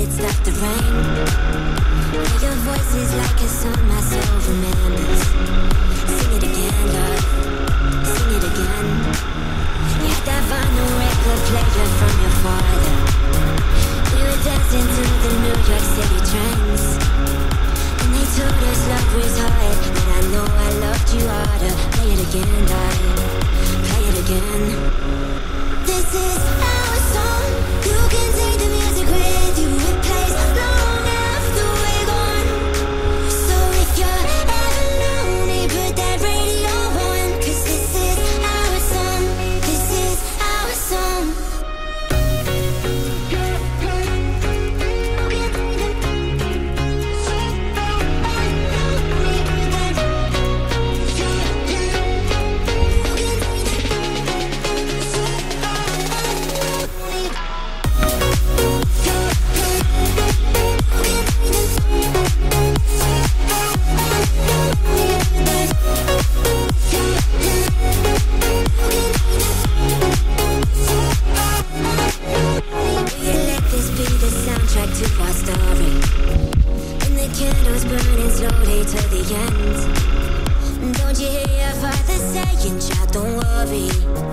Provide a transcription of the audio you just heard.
it stopped the rain. Now your voice is like a song my soul remembers. Sing it again, love. Sing it again. You had that vinyl record player from your father. We were dancing to the New York City trends. And they told us love was hard. But I know I loved you harder. Play it again, darling. Play it again. Chicken chat, don't worry.